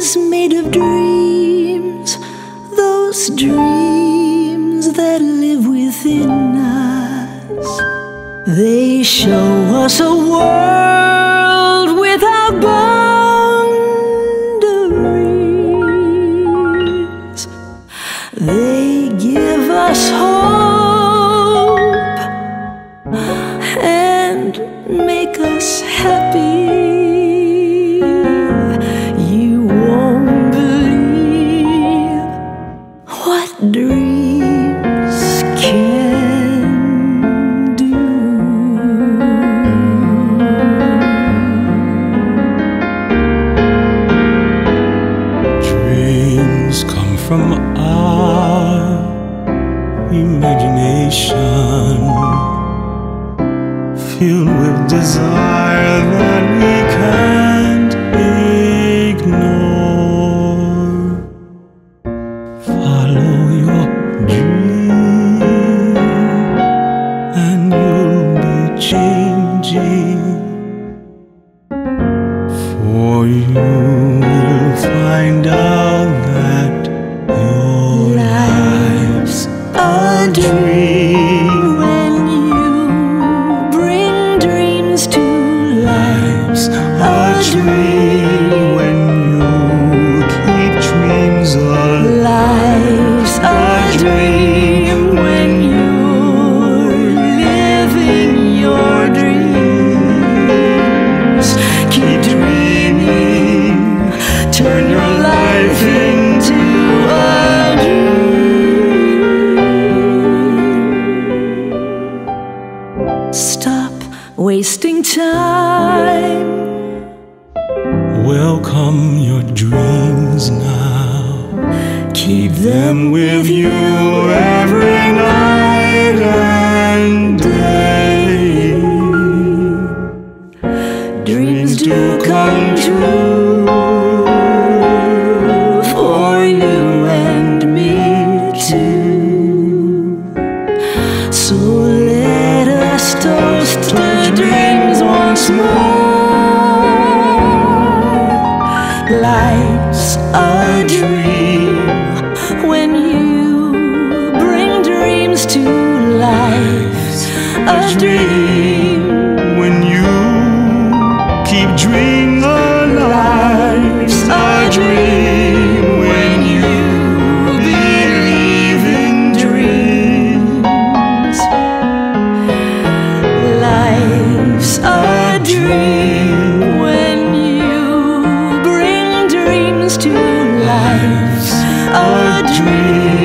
is made of dreams, those dreams that live within us. They show us a world without. From our imagination, filled with desire time. Welcome your dreams now. Keep Them with you every night and day. dreams do come true for you and me too. So let us toast to dreams once more. Life's a dream when you bring dreams to life. A dream. When you keep dreaming alive, a dream. Dream when you bring dreams to life. A dream